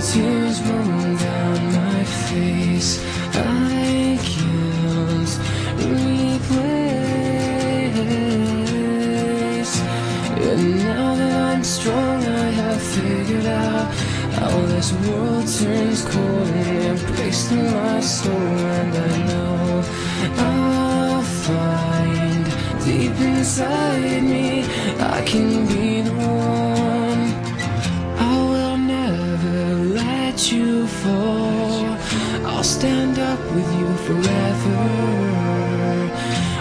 tears rolling down my face. I can't replace. And now that I'm strong I have figured out How this world turns cold and breaks through my soul. And I know I'll find deep inside me I can be I'll stand up with you forever.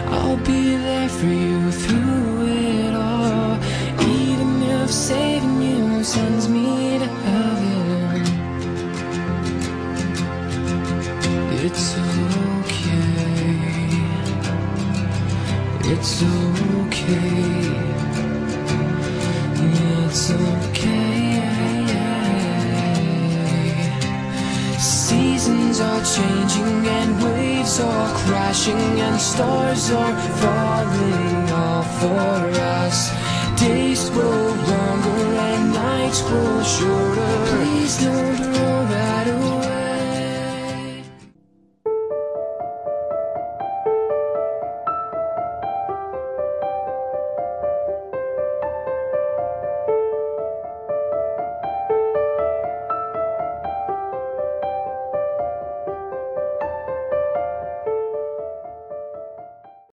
I'll be there for you through it all. Even if saving you sends me to heaven, it's okay. It's okay. It's okay. Are changing and waves are crashing and stars are falling all for us. Days grow longer and nights grow shorter.